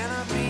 Can I be